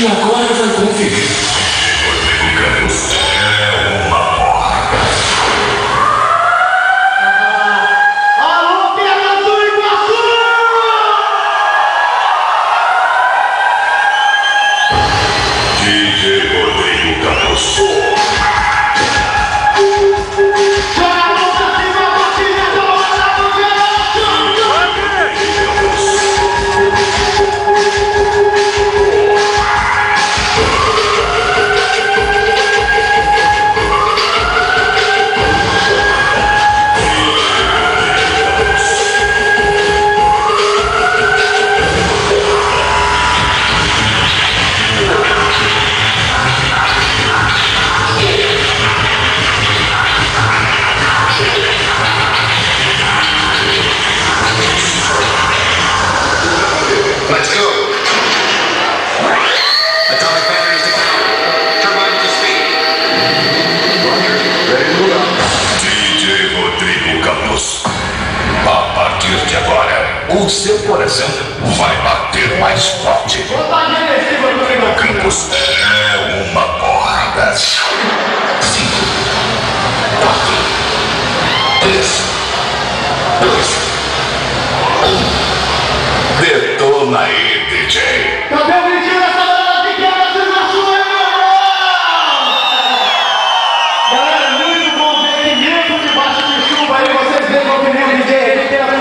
E agora vai conferir. Campos o seu coração vai bater mais forte. Campos é uma porra. Cinco, quatro, três, dois, um. Detona aí, DJ. Cadê o pequena do Iguaçu, meu irmão? Galera, muito bom ver que mesmo debaixo de chuva aí, vocês veem o opinião do DJ pela primeira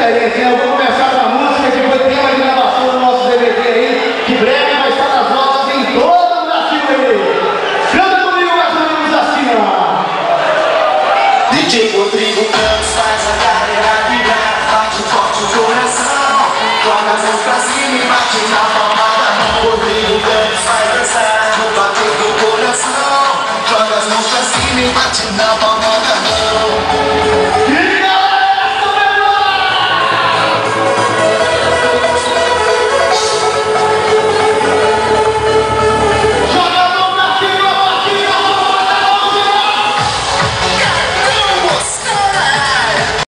Eu vou começar com a música que foi tema de gravação do nosso DVD aí, que breve vai estar nas lojas em todo o Brasil. Canta comigo mais ou menos assim, ó. DJ Rodrigo Campos faz a galera vibrar Bate forte o coração Joga as mãos pra cima e bate na palma da mão Rodrigo Campos faz dançar No bater do coração Joga as mãos pra cima e bate na palma